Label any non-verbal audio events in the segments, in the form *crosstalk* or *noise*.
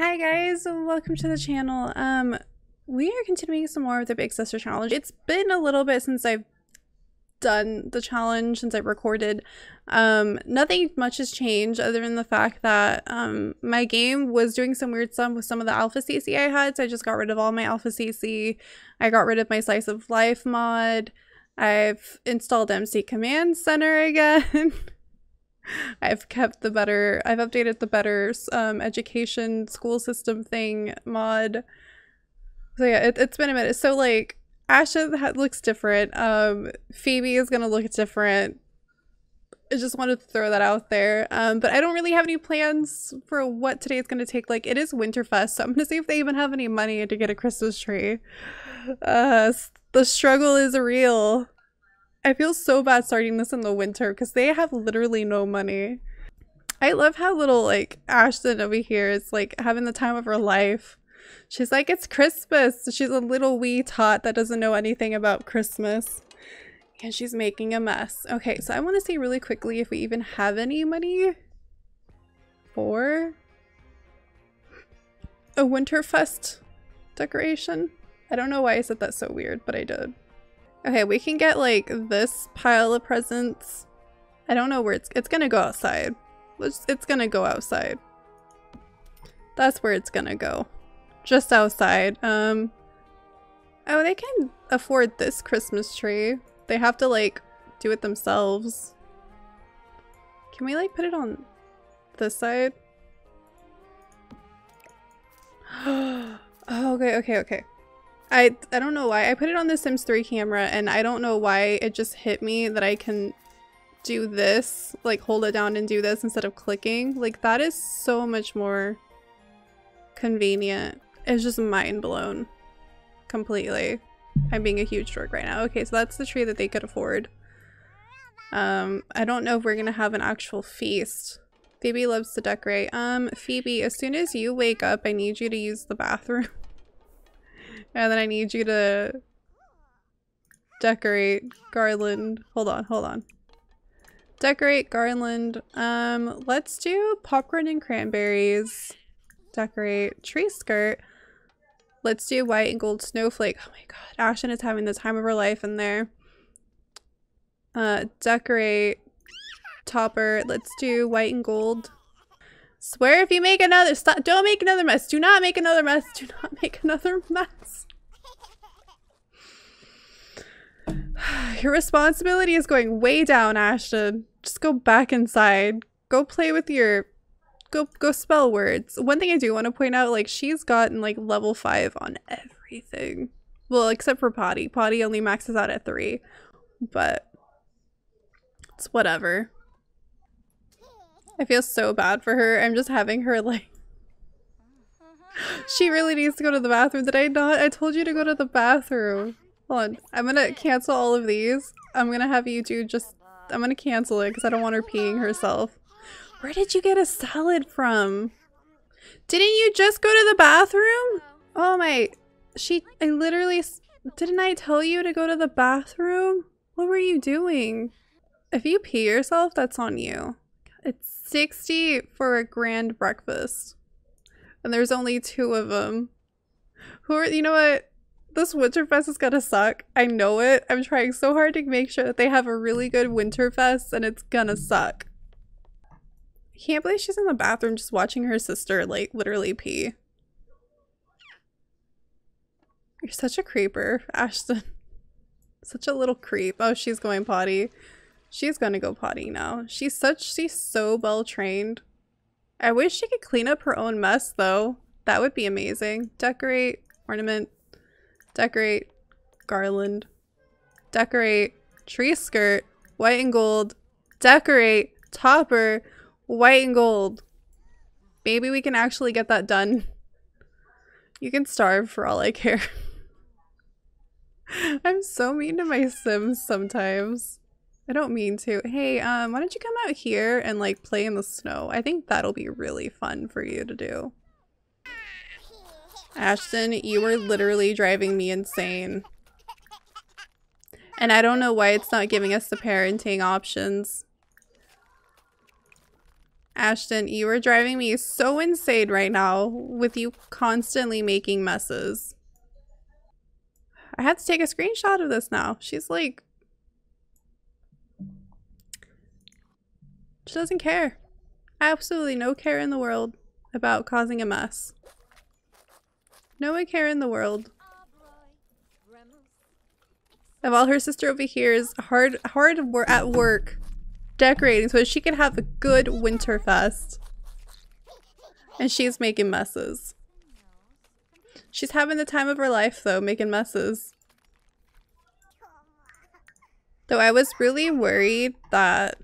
Hi guys, welcome to the channel. Um, we are continuing some more of the Big Sister Challenge. It's been a little bit since I've done the challenge, since I've recorded. Um, nothing much has changed other than the fact that um, my game was doing some weird stuff with some of the Alpha CC I had, so I just got rid of all my Alpha CC. I got rid of my Slice of Life mod. I've installed MC Command Center *laughs* again. I've kept the better, I've updated the better um, education school system thing mod. So yeah, it, has been a minute. So like, Asha looks different. Um, Phoebe is gonna look different. I just wanted to throw that out there. Um, but I don't really have any plans for what today is gonna take. Like, it is Winterfest, so I'm gonna see if they even have any money to get a Christmas tree. Uh, the struggle is real. I feel so bad starting this in the winter because they have literally no money. I love how little like Ashton over here is like having the time of her life. She's like, it's Christmas. She's a little wee tot that doesn't know anything about Christmas. And she's making a mess. Okay, so I want to see really quickly if we even have any money for a Winterfest decoration. I don't know why I said that so weird, but I did. Okay, we can get like this pile of presents. I don't know where it's- it's gonna go outside. It's, it's gonna go outside. That's where it's gonna go. Just outside. Um. Oh, they can afford this Christmas tree. They have to like do it themselves. Can we like put it on this side? *gasps* oh, okay, okay, okay. I I don't know why. I put it on the Sims 3 camera and I don't know why it just hit me that I can do this, like hold it down and do this instead of clicking. Like that is so much more convenient. It's just mind blown completely. I'm being a huge dork right now. Okay, so that's the tree that they could afford. Um, I don't know if we're gonna have an actual feast. Phoebe loves to decorate. Um, Phoebe, as soon as you wake up, I need you to use the bathroom. *laughs* And then I need you to decorate garland. Hold on, hold on. Decorate garland. Um, let's do popcorn and cranberries. Decorate tree skirt. Let's do white and gold snowflake. Oh my god, Ashton is having the time of her life in there. Uh, decorate topper. Let's do white and gold. Swear if you make another- stop- don't make another mess. Do not make another mess. Do not make another mess. *sighs* Your responsibility is going way down, Ashton. Just go back inside. Go play with your- go go spell words. One thing I do want to point out, like, she's gotten, like, level 5 on everything. Well, except for Potty. Potty only maxes out at 3. But it's whatever. I feel so bad for her. I'm just having her like She really needs to go to the bathroom. Did I not? I told you to go to the bathroom. Hold on. I'm gonna cancel all of these. I'm gonna have you do just I'm gonna cancel it because I don't want her peeing herself. Where did you get a salad from? Didn't you just go to the bathroom? Oh my she I literally didn't I tell you to go to the bathroom? What were you doing? If you pee yourself, that's on you. It's 60 for a grand breakfast. And there's only two of them. Who are, you know what? This Winterfest is gonna suck. I know it. I'm trying so hard to make sure that they have a really good Winterfest and it's gonna suck. I can't believe she's in the bathroom just watching her sister, like, literally pee. You're such a creeper, Ashton. *laughs* Such a little creep. Oh, she's going potty. She's gonna go potty now. She's such, she's so well trained. I wish she could clean up her own mess though. That would be amazing. Decorate, ornament, decorate, garland, decorate, tree skirt, white and gold, decorate, topper, white and gold. Maybe we can actually get that done. You can starve for all I care. *laughs* I'm so mean to my sims sometimes. I don't mean to. Hey, um, why don't you come out here and like play in the snow? I think that'll be really fun for you to do. Ashton, you are literally driving me insane. And I don't know why it's not giving us the parenting options. Ashton, you are driving me so insane right now with you constantly making messes. I had to take a screenshot of this now. She's like... She doesn't care. Absolutely no care in the world about causing a mess. No care in the world. And while her sister over here is hard hard at work decorating so she can have a good winter fest. And she's making messes. She's having the time of her life though, making messes. Though I was really worried that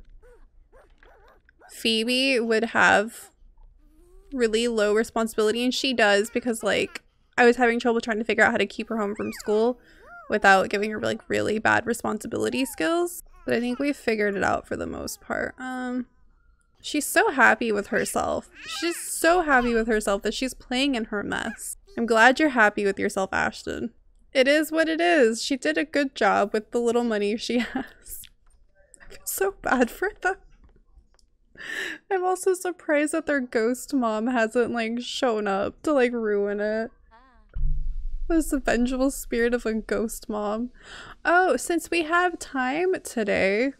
Phoebe would have really low responsibility and she does because like I was having trouble trying to figure out how to keep her home from school without giving her like really bad responsibility skills. But I think we figured it out for the most part. Um, she's so happy with herself. She's so happy with herself that she's playing in her mess. I'm glad you're happy with yourself, Ashton. It is what it is. She did a good job with the little money she *laughs* has. I feel so bad for them. *laughs* I'm also surprised that their ghost mom hasn't like shown up to like ruin it. Ah. This vengeful spirit of a ghost mom. Oh, since we have time today,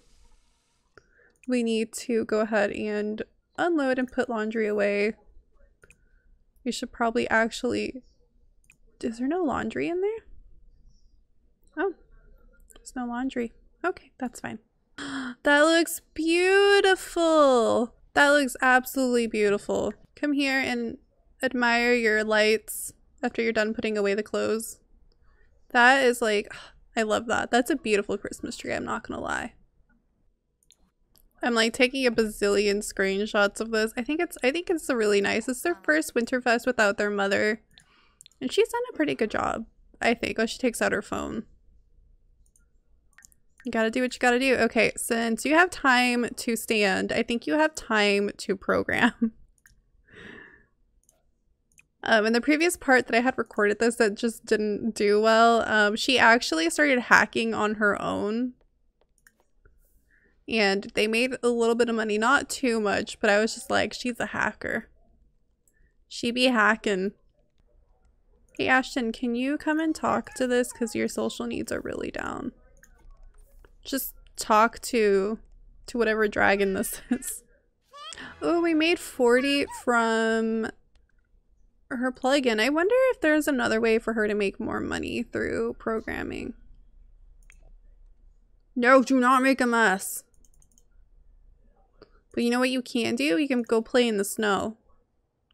we need to go ahead and unload and put laundry away. We should probably actually... Is there no laundry in there? Oh, there's no laundry. Okay, that's fine. That looks beautiful. That looks absolutely beautiful. Come here and admire your lights after you're done putting away the clothes. That is like, I love that. That's a beautiful Christmas tree, I'm not gonna lie. I'm like taking a bazillion screenshots of this. I think it's I think it's really nice. It's their first Winterfest without their mother. And she's done a pretty good job, I think. Oh, she takes out her phone. You gotta do what you gotta do. Okay, since you have time to stand, I think you have time to program. *laughs* Um, in the previous part that I had recorded this that just didn't do well, um, she actually started hacking on her own. And they made a little bit of money, not too much, but I was just like, she's a hacker. She be hacking. Hey Ashton, can you come and talk to this because your social needs are really down? Just talk to to whatever dragon this *laughs* is. Oh, we made 40 from her plugin. I wonder if there's another way for her to make more money through programming. No, do not make a mess. But you know what you can do? You can go play in the snow.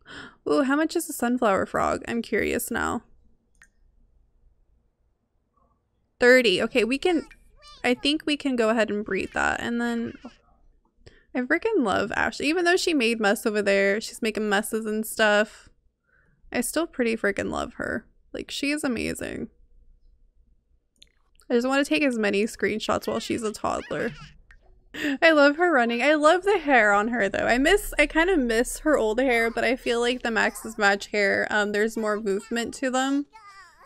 *gasps* Ooh, how much is a sunflower frog? I'm curious now. 30. Okay, we can... I think we can go ahead and breed that. And then... I freaking love Ashley. Even though she made mess over there, she's making messes and stuff. I still pretty freaking love her. Like, she is amazing. I just want to take as many screenshots while she's a toddler. I love her running. I love the hair on her though. I miss, I kind of miss her old hair, but I feel like the Maxis Match hair, um, there's more movement to them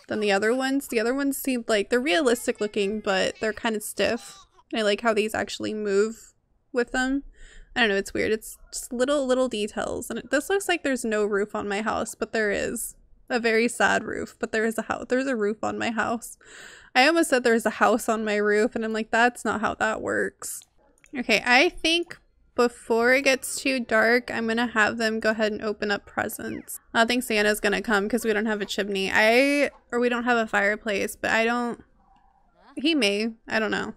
than the other ones. The other ones seem like, they're realistic looking, but they're kind of stiff. I like how these actually move with them. I don't know, it's weird. It's just little, little details. And this looks like there's no roof on my house, but there is. A very sad roof, but there is a house. There's a roof on my house. I almost said there's a house on my roof, and I'm like, that's not how that works. Okay, I think before it gets too dark, I'm gonna have them go ahead and open up presents. I think Santa's gonna come because we don't have a chimney. I, or we don't have a fireplace, but I don't, he may, I don't know.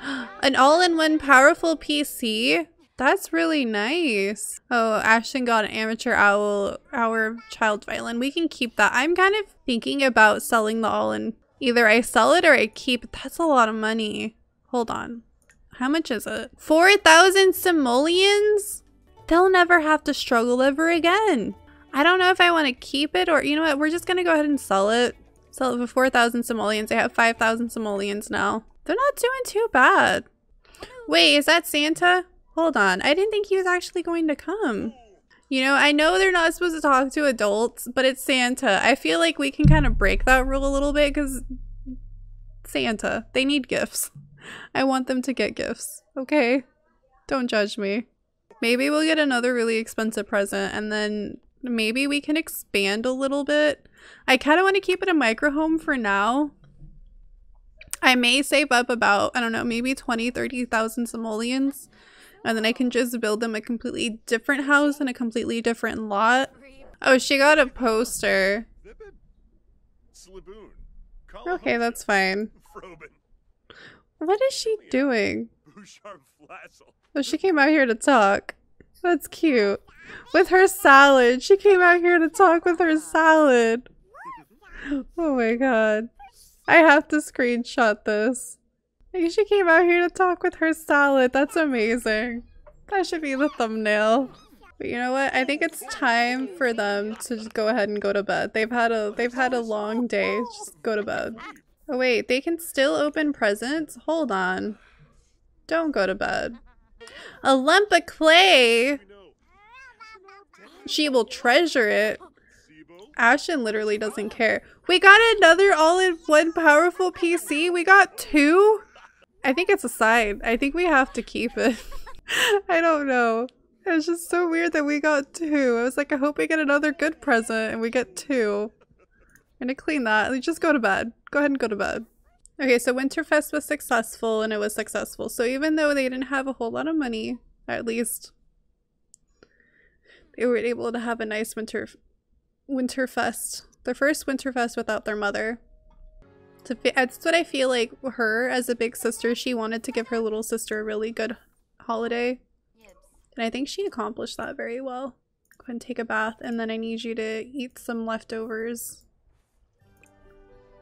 *gasps* An all-in-one powerful PC? That's really nice. Oh, Ashton got an amateur owl hour child violin. We can keep that. I'm kind of thinking about selling the all in. Either I sell it or I keep it. That's a lot of money. Hold on. How much is it? 4,000 simoleons? They'll never have to struggle ever again. I don't know if I want to keep it or, you know what, we're just going to go ahead and sell it. Sell it for 4,000 simoleons. I have 5,000 simoleons now. They're not doing too bad. Wait, is that Santa? Hold on. I didn't think he was actually going to come. You know, I know they're not supposed to talk to adults, but it's Santa. I feel like we can kind of break that rule a little bit because Santa, they need gifts. I want them to get gifts. Okay? Don't judge me. Maybe we'll get another really expensive present and then maybe we can expand a little bit. I kind of want to keep it a micro home for now. I may save up about, I don't know, maybe 20, 30,000 simoleons. And then I can just build them a completely different house and a completely different lot. Oh, she got a poster. Okay, that's fine. What is she doing? Oh, she came out here to talk. That's cute. With her salad. She came out here to talk with her salad. Oh my god. I have to screenshot this. She came out here to talk with her salad. That's amazing. That should be the thumbnail. But you know what? I think it's time for them to just go ahead and go to bed. They've had a they've had a long day. Just go to bed. Oh wait, they can still open presents? Hold on. Don't go to bed. A lump of clay! She will treasure it. Ashton literally doesn't care. We got another all-in-one powerful PC. We got two? I think it's a side. I think we have to keep it. *laughs* I don't know. It was just so weird that we got two. I was like, I hope we get another good present and we get two. I'm gonna clean that. Just go to bed. Go ahead and go to bed. Okay, so Winterfest was successful and it was successful. So even though they didn't have a whole lot of money, at least they were able to have a nice winter Winterfest. Their first Winterfest without their mother. That's what I feel like her as a big sister, she wanted to give her little sister a really good holiday. And I think she accomplished that very well. Go and take a bath and then I need you to eat some leftovers.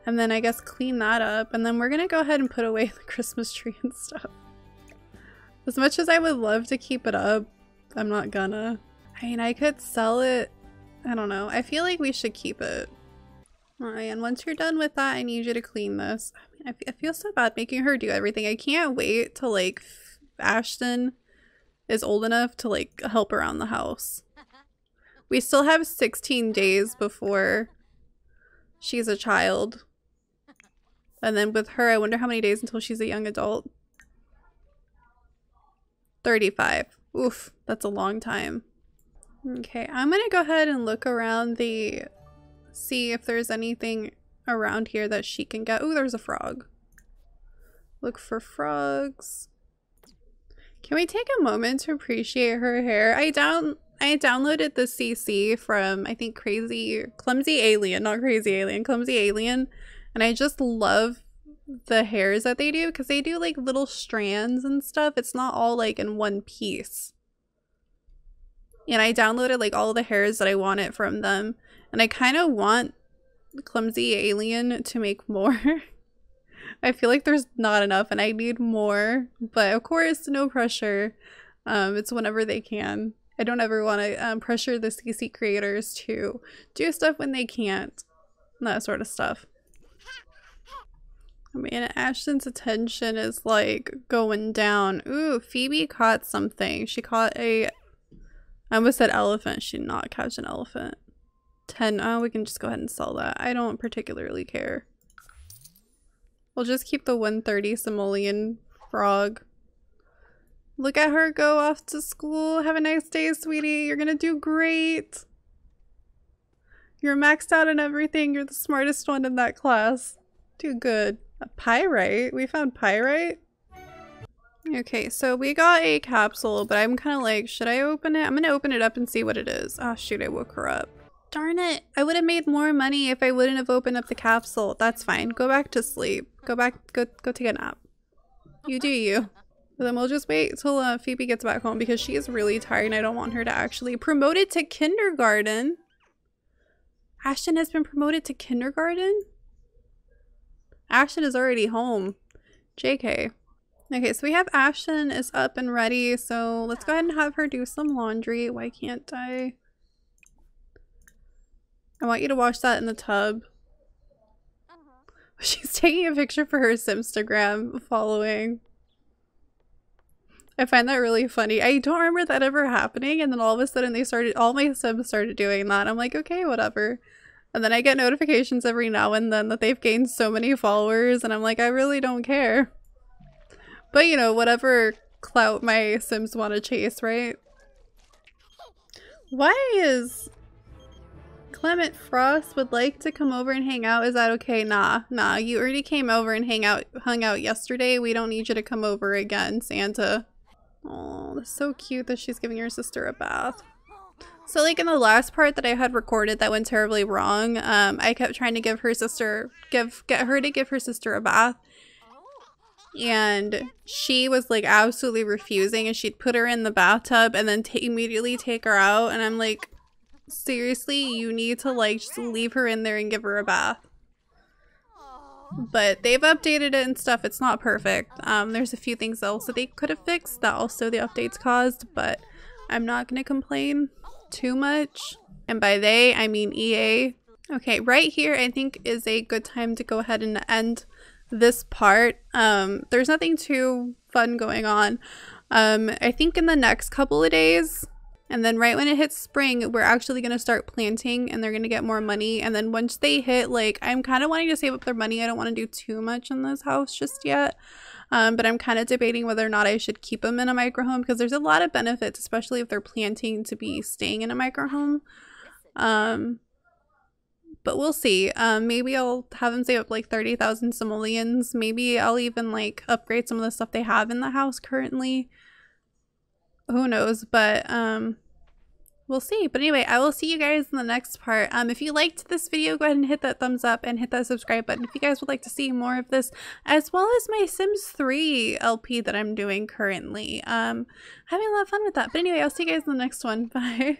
And then I guess clean that up and then we're gonna go ahead and put away *laughs* the Christmas tree and stuff. As much as I would love to keep it up, I'm not gonna. I mean, I could sell it. I don't know. I feel like we should keep it. Alright, and once you're done with that, I need you to clean this. I, mean, I feel so bad making her do everything. I can't wait till, like, Ashton is old enough to, like, help around the house. We still have 16 days before she's a child. And then with her, I wonder how many days until she's a young adult. 35. Oof, that's a long time. Okay, I'm gonna go ahead and look around the... See if there's anything around here that she can get. Oh, there's a frog. Look for frogs. Can we take a moment to appreciate her hair? I down I downloaded the CC from I think Crazy Clumsy Alien, not Crazy Alien, Clumsy Alien, and I just love the hairs that they do because they do like little strands and stuff. It's not all like in one piece and I downloaded like all the hairs that I wanted from them. And I kind of want Clumsy Alien to make more. *laughs* I feel like there's not enough and I need more. But of course, no pressure. Um, it's whenever they can. I don't ever want to um, pressure the CC creators to do stuff when they can't. That sort of stuff. I mean, Ashton's attention is like going down. Ooh, Phoebe caught something. She caught a I almost said elephant. She did not catch an elephant. 10. Oh, we can just go ahead and sell that. I don't particularly care. We'll just keep the 130 simoleon frog. Look at her go off to school. Have a nice day, sweetie. You're gonna do great. You're maxed out in everything. You're the smartest one in that class. Do good. A pyrite? We found pyrite? Okay, so we got a capsule, but I'm kind of like, should I open it? I'm gonna open it up and see what it is. Oh shoot, I woke her up. Darn it, I would have made more money if I wouldn't have opened up the capsule. That's fine, go back to sleep. Go back, go, go take a nap. You do you. Then we'll just wait till uh, Phoebe gets back home because she is really tired and I don't want her to actually promoted to kindergarten. Ashton has been promoted to kindergarten? Ashton is already home. JK. Okay, so we have Ashton is up and ready, so let's go ahead and have her do some laundry. Why can't I? I want you to wash that in the tub. Uh-huh. She's taking a picture for her Simstagram following. I find that really funny. I don't remember that ever happening, and then all of a sudden they started, all my Sims started doing that. I'm like, okay, whatever. And then I get notifications every now and then that they've gained so many followers, and I'm like, I really don't care. But you know, whatever clout my Sims want to chase, right? Why is Clement Frost would like to come over and hang out? Is that okay? Nah, nah. You already came over and hang out, hung out yesterday. We don't need you to come over again, Santa. Oh, that's so cute that she's giving her sister a bath. So like in the last part that I had recorded that went terribly wrong, um, I kept trying to give her sister, give, get her to give her sister a bath. And she was like absolutely refusing and she'd put her in the bathtub and then immediately take her out. And I'm like, seriously, you need to like just leave her in there and give her a bath. But they've updated it and stuff. It's not perfect. Um, there's a few things else that they could have fixed that also the updates caused, but I'm not going to complain too much. And by they, I mean EA. Okay, right here I think is a good time to go ahead and end this part. Um, there's nothing too fun going on. Um, I think in the next couple of days, and then right when it hits spring, we're actually going to start planting and they're going to get more money. And then once they hit, like, I'm kind of wanting to save up their money. I don't want to do too much in this house just yet. Um, but I'm kind of debating whether or not I should keep them in a microhome because there's a lot of benefits, especially if they're planting to be staying in a microhome. Um, but we'll see. Um, maybe I'll have them save up like 30,000 simoleons. Maybe I'll even like upgrade some of the stuff they have in the house currently. Who knows? But um, we'll see. But anyway, I will see you guys in the next part. Um, if you liked this video, go ahead and hit that thumbs up and hit that subscribe button if you guys would like to see more of this, as well as my Sims 3 LP that I'm doing currently. Um, having a lot of fun with that. But anyway, I'll see you guys in the next one. *laughs* Bye.